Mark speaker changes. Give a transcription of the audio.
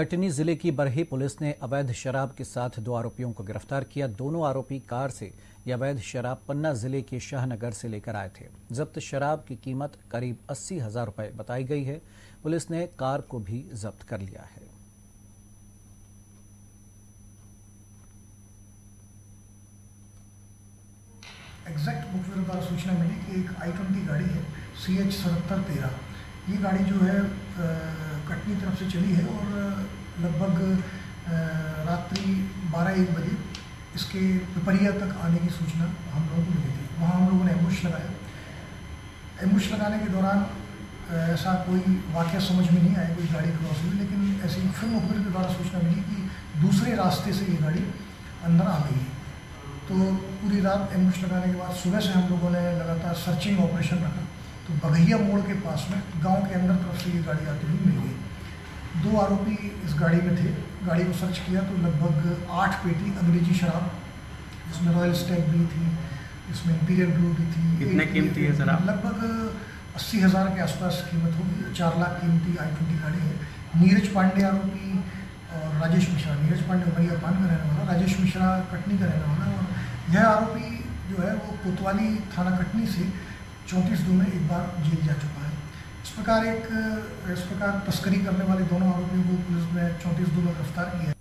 Speaker 1: कटनी ज़िले की बरही पुलिस ने अवैध शराब के साथ दो आरोपियों को गिरफ़्तार किया। दोनों आरोपी कार से यह अवैध शराब पन्ना ज़िले के शाहनगर से लेकर आए थे। जब्त शराब की कीमत करीब अस्सी हज़ार रुपए बताई गई है। पुलिस ने कार को भी जब्त कर लिया है।
Speaker 2: एग्जैक्ट मुखबिर सूचना मिली कि एक आई गाड़ी है सी एच तेरह। ये गाड़ी जो है कटनी तरफ़ से चली है और लगभग रात्रि बारह एक बजे इसके पिपरिया तक आने की सूचना हम लोगों को मिली थी। वहाँ हम लोगों ने एम्बुश लगाया। एम्बुश लगाने के दौरान ऐसा कोई वाक्य समझ में नहीं आया कोई गाड़ी क्रॉस हुई, लेकिन ऐसी फिर मुखबिर के द्वारा सूचना मिली कि दूसरे रास्ते से ये गाड़ी अंदर आ गई है। तो पूरी रात एम्बुश लगाने के बाद सुबह से हम लोगों ने लगातार सर्चिंग ऑपरेशन रखा। तो बघैया मोड़ के पास में गाँव के अंदर तरफ़ से ये गाड़ी आती हुई मिल गई। दो आरोपी इस गाड़ी में थे। गाड़ी को सर्च किया तो लगभग आठ पेटी अंग्रेज़ी शराब जिसमें रॉयल स्टैग भी थी इसमें इंपीरियल ब्लू भी थी
Speaker 3: कितने कीमती है सर
Speaker 2: लगभग अस्सी हज़ार के आसपास कीमत होगी। चार लाख कीमती आई ट्वेंटी गाड़ी है। नीरज पांडे आरोपी और राजेश मिश्रा। नीरज पांडे उमरिया पान का रहने वाला राजेश मिश्रा कटनी का रहने वाला। और यह आरोपी जो है वो कोतवाली थाना कटनी से चौंतीस दो में एक बार जेल जा चुका है। इस प्रकार एक, इस प्रकार तस्करी करने वाले दोनों आरोपियों को पुलिस ने चौंतीस दो में गिरफ़्तार किया